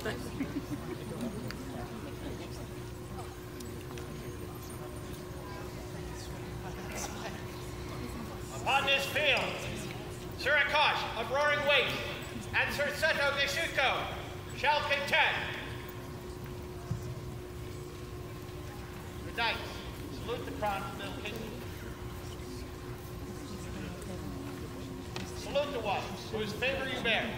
Upon this field, Sir Surakash of Roaring Waste and Sir Seto Gishuko shall contend. The night. Salute the crown of the Middle Kingdom. Salute the one whose favor you bear.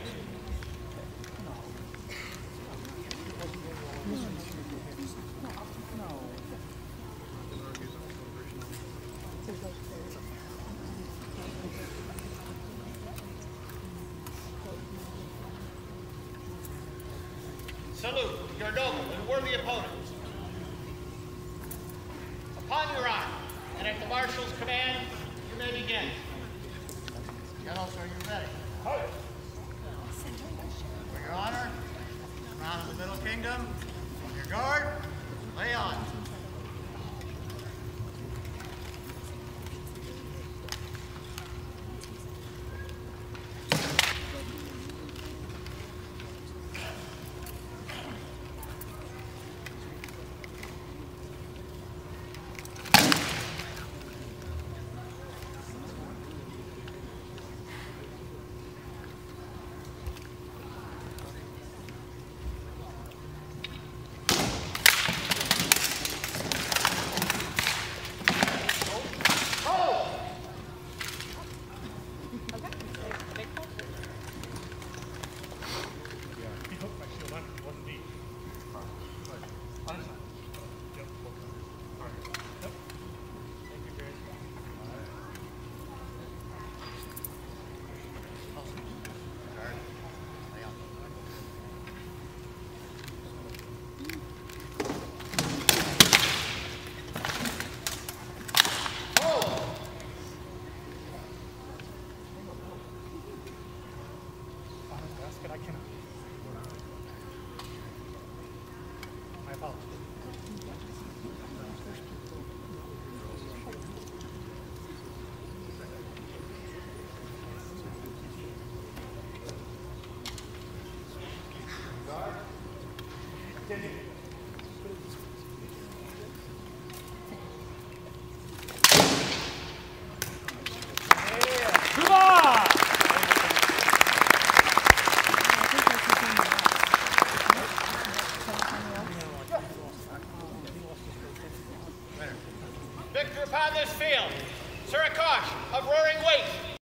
Salute your noble and worthy opponents. Upon your honor, and at the marshal's command, you may begin. Generals, are you ready? For your honor, crown of the Middle Kingdom, on your guard, I cannot. My apologies. Come Victor upon this field, Sir A'kos of Roaring Waste